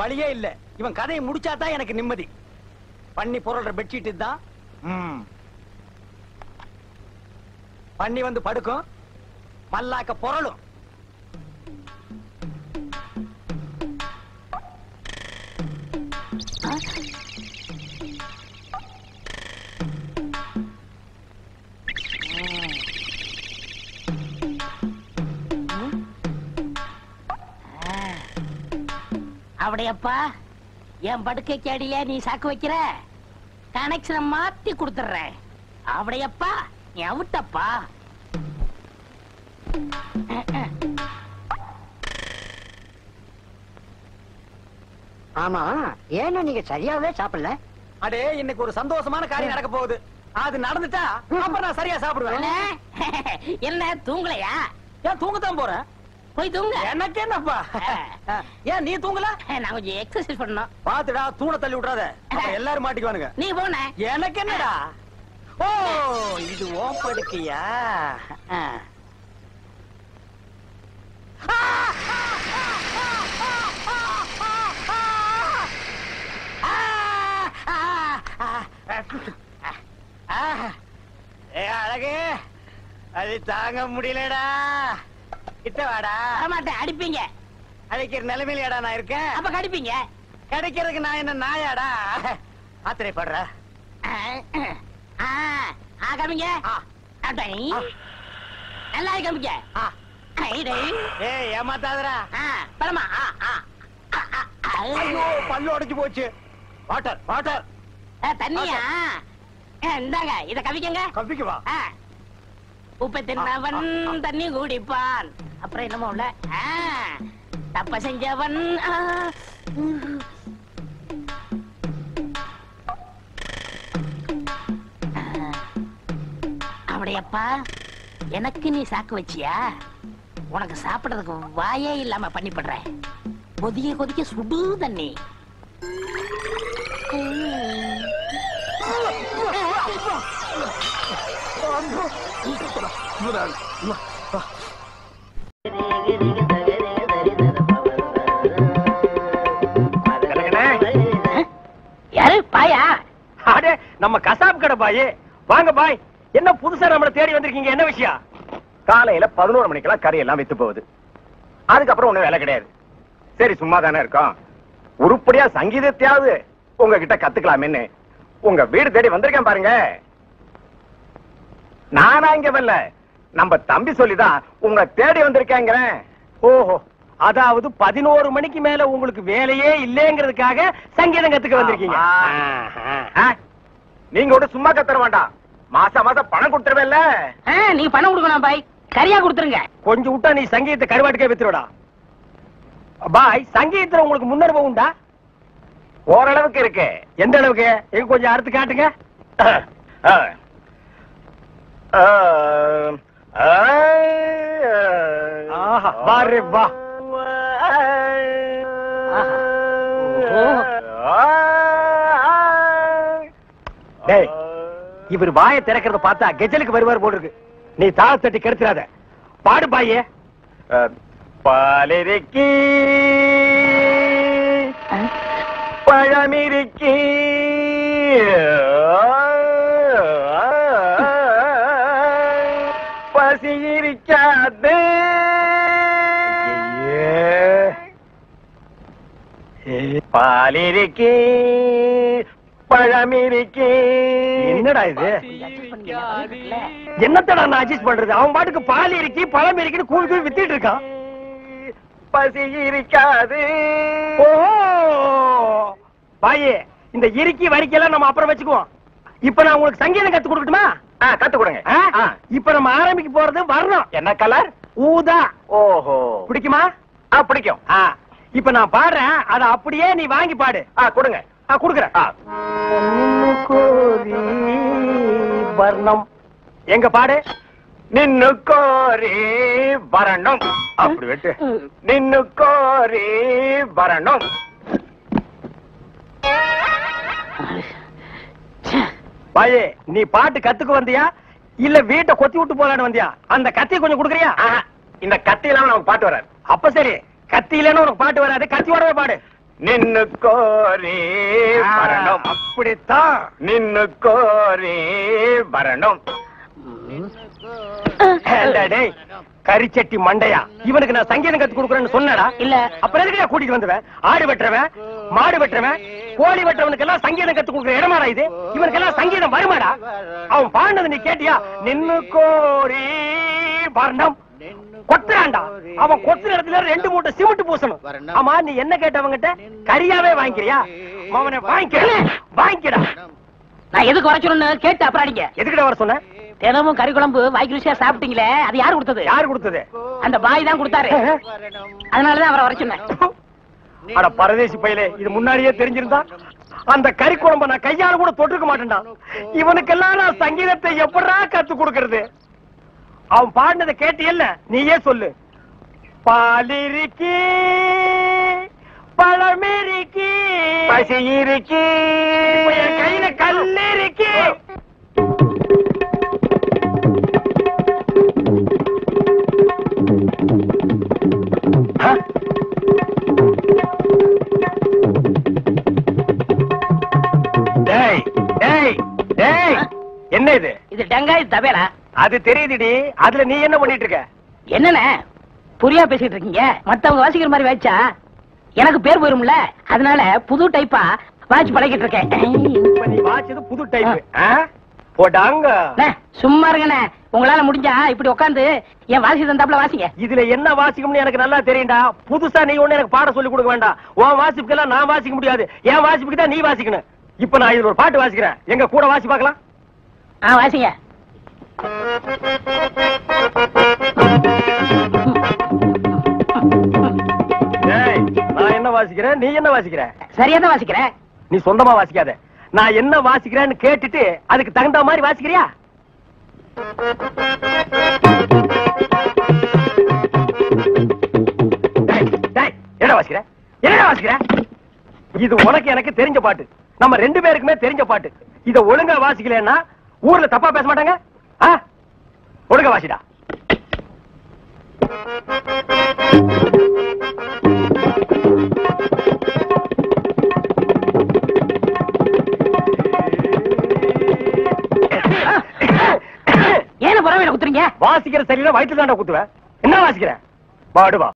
வழியே இல்ல. இவன் கதையை முடிச்சாதான் எனக்கு நிம்மதி. பண்ணி பொருள்ற பெட்ஷீட் தான் பண்ணி வந்து படுக்கும். மல்லாக்க பொருளும் அப்படியப்பா என் படுக்கைக்கு அடியில நீ சாக்கு வைக்கிற கனெக்ஷனை மாத்தி கொடுத்துடுறேன் அப்படியப்பா நீ அவுட்டப்பா. ஆமா ஏன்னா நீங்க சரியாவே சாப்பிடல? அடே இன்னைக்கு ஒரு சந்தோஷமான காரியம் நடக்க போகுது. அது நடந்துட்டா அப்புறம் நான் சரியா சாப்பிடுவேன். என்ன? என்ன தூங்கலையா? ஏன் தூங்கத்தான் போறேன்? போய் தூங்க. எனக்கு என்னப்பா? ஏன் நீ தூங்கல? நான் கொஞ்சம் எக்ஸசைஸ் பண்ணணும். பாத்துடா தூண தள்ளி அப்புறம் எல்லாரும் மாட்டிக்குவானுங்க. நீ போன. எனக்கு என்னடா? ஓ இது ஓம் படுக்கையா? அழகு அது தாங்க முடியலடா. கிட்ட வாடா. வரமாட்டேன் அடிப்பீங்க. அழைக்கிற நிலைமையிலடா நான் இருக்கேன். அப்ப கடிப்பீங்க. கிடைக்கிறதுக்கு நான் என்ன நாயாடா? ஆத்திரைப்படுற. ஆ, ஆ, ஆ, காமிங்க. ஆ. அடை. ஆ. நல்லா. ஐடை. ஏய் ஏமாத்தாதடா. ஆ, பரமா. ஐயோ பல்லு உடைஞ்சு போச்சு. Water water. தண்ணியா? இந்தாங்க இத கவிக்கங்க கப்பிக்கு வா ஆ. உப்பை தின்னவன் தண்ணி குடிப்பான். அப்புறம் என்னமோ உள்ள தப்ப செஞ்சவன். அப்படியப்பா எனக்கு நீ சாக்கு வச்சியா? உனக்கு சாப்பிடுறதுக்கு வாயே இல்லாம பண்ணி படுறேன் கொதிக்க கொதிக்க சுடு தண்ணி. நம்ம கசாப் கடை பாய். வாங்க பாய். என்ன புதுசா நம்மள தேடி வந்திருக்கீங்க? என்ன விஷயம்? காலையில பதினோரு மணிக்கெல்லாம் கறி எல்லாம் வித்து போகுது. அதுக்கப்புறம் ஒண்ணும் வேலை கிடையாது. சரி சும்மா தானே இருக்கோம். உருப்படியா சங்கீதத்தையாவது உங்ககிட்ட கத்துக்கலாமேன்னு உங்க வீடு தேடி வந்திருக்கேன் பாருங்க. நானா இங்க வரல. நம்ம தம்பி சொல்லிதான் உங்க தேடி வந்திருக்கேங்கிறேன். ஓஹோ. அதாவது பதினோரு மணிக்கு மேல உங்களுக்கு வேலையே இல்லைங்கிறதுக்காக சங்கீதம் கத்துக்க வந்திருக்கீங்க? நீங்க கூட சும்மா கத்துற வேண்டாம். மாசம் மாசம் பணம் கொடுத்துருவேல்ல. ஆ, நீ பணம் கொடுக்கணும் பாய். சரியா கொடுத்துருங்க. கொஞ்சம் விட்டா நீ சங்கீதத்தை கருவாட்டுக்கே வித்துருடா பாய் சங்கீதத்துல உங்களுக்கு முன்னனுபவம் உண்டா? ஓரளவுக்கு இருக்கு. எந்த அளவுக்கு? எங்க கொஞ்சம் அறுத்து காட்டுங்க. ஆ. ஆ. ஆ. ஆஹா, வாரே வா. டேய், இவர் வாயை திறக்கிறத பார்த்தா கெஜலுக்கு வருவார் போல இருக்கு. நீ தாள தட்டி கெடுத்துறாத. பாடு பாயே. பாலிருக்கி பழமிருக்கி பசி இருக்காது. பாலிருக்கி பழமிருக்கி என்னடா இது? என்னத்தடா நான் அட்ஜஸ்ட் பண்றது? அவன் பாட்டுக்கு பால் இருக்கி பழம் இருக்குன்னு கூவி வித்திட்டு இருக்கான். பசி இருக்காது. ஓஹோ! பாயே இந்த இறுக்கி வரிக்கையெல்லாம் நம்ம அப்புறம் வச்சுக்குவோம். இப்ப நான் உங்களுக்கு சங்கீதம் கத்து கொடுக்கட்டுமா? கத்து கொடுங்க. இப்ப நம்ம ஆரம்பிக்க போறது வரணும். என்ன கலர் ஊதா. ஓஹோ. பிடிக்குமா? ஆ பிடிக்கும். இப்ப நான் பாடுறேன். அத அப்படியே நீ வாங்கி பாடு. கொடுங்க. குடுக்குறேன். ஆ. வர்ணம். எங்க பாடு? நின்னு கோரி வரணும். அப்படி வெட்டு. நின்னு கோரி வரணும் பாயே நீ பாட்டு கத்துக்க வந்தியா? இல்ல வீட்டை கொத்தி விட்டு போலான்னு வந்தியா? அந்த கத்தி கொஞ்சம் குடுக்குறியா? இந்த கத்தி இல்லாம நமக்கு பாட்டு வராது. அப்ப சரி கத்தி இல்லைன்னு உனக்கு பாட்டு வராது. கத்தியோடவே பாடு. நின்னு கோரி வரணும் அப்படித்தான். நின்னு கோரி வரணும் கரிச்சட்டி மண்டையா? இவனுக்கு நான் சங்கீதம் கத்து கொடுக்குறேன்னு சொன்னடா. இல்ல. அப்புறம் எதுக்கு கூட்டிட்டு வந்தவன்? ஆடு வெட்டுறவன் மாடு வெட்டுறவன் கோழி வெட்டுறவனுக்கு எல்லாம் சங்கீதம் கத்து கொடுக்குற இடமாடா இது? இவனுக்கு எல்லாம் சங்கீதம் வருமாடா? அவன் பாடினது நீ கேட்டியா? நின்னு கோரி வர்ணம் கொத்துறான்டா அவன் கொத்துற இடத்துல ரெண்டு மூட்டை சிமெண்ட் பூசணும். ஆமா நீ என்ன கேட்டவங்கிட்ட? கரியாவே வாங்கிக்கிறியா? அவனை வாங்கிக்க வாங்கிக்கடா. நான் எதுக்கு வர கேட்டு அப்புறம் அடிங்க. எதுக்கிட்ட வர சொன்ன? தினமும் கறி குழம்பு வாய்க்கு ருசியா சாப்பிட்டீங்களே அது யார் கொடுத்தது? யாரு கொடுத்தது? அந்த பாய் தான் கொடுத்தாரு. அதனாலதான் அவரை வர சொன்னேன். அட பரதேசி பையலே இது முன்னாடியே தெரிஞ்சிருந்தா? அந்த கறி குழம்ப நான் கையால கூட தொட்டிருக்க மாட்டேன்டா. இவனுக்கெல்லாம் நான் சங்கீதத்தை எப்படா கத்து கொடுக்கறது? அவன் பாடினதை கேட்டியல்ல நீயே சொல்லு. பாலிருக்கி பழமிருக்கி பசி இருக்கி கையில கல்லு இருக்கு ஆ? டேய் டேய் டேய். என்ன இது? இது டங்காய் தவேலா அது தெரியுதுடி. அதுல நீ என்ன பண்ணிட்டு இருக்க? என்னண்ணே? புரியா பேசிட்டு இருக்கீங்க. மத்தவங்க வாசிக்கிற மாதிரி வாய்ச்சா? எனக்கு பேர் போயிரும்ல? அதனால புது டைப்பா வாட்ச் பழகிட்டு இருக்கேன். புது டைப் போட்டாங்க சும்மா இருங்கண்ணே. உங்களால முடிஞ்சா இப்படி உட்காந்து என் வாசி தந்தாப்புல வாசிங்க. இதுல என்ன வாசிக்கும்னு எனக்கு நல்லா தெரியும்டா. புதுசா நீ ஒண்ணு எனக்கு பாடம் சொல்லி கொடுக்க வேண்டாம். உன் வாசிப்புக்கெல்லாம் நான் வாசிக்க முடியாது. என் வாசிப்புக்கு தான் நீ வாசிக்கணும். இப்ப நான் இதுல ஒரு பாட்டு வாசிக்கிறேன். எங்க கூட வாசி பார்க்கலாம்? ஆ வாசிங்க. நான் என்ன வாசிக்கிறேன்? நீ என்ன வாசிக்கிற? சரியா தான் வாசிக்கிறேன் நீ சொந்தமா வாசிக்காத. நான் என்ன வாசிக்கிறேன்னு கேட்டுட்டு அதுக்கு தகுந்த மாதிரி வாசிக்கிறியா? டேய், டேய், என்னடா வாசிக்கிற? என்னடா வாசிக்கிற? இது உனக்கு எனக்கு தெரிஞ்ச பாட்டு. நம்ம ரெண்டு பேருக்குமே தெரிஞ்ச பாட்டு. இத ஒழுங்கா வாசிக்கலன்னா ஊர்ல தப்பா பேச மாட்டாங்க? ஆ? ஒழுங்கா வாசிடா. ஏன பறவையில குத்துறீங்க? வாசிக்கிற சரியில்லை வயிற்று தாண்டா குத்துவேன் என்ன வாசிக்கிற? பாடுவா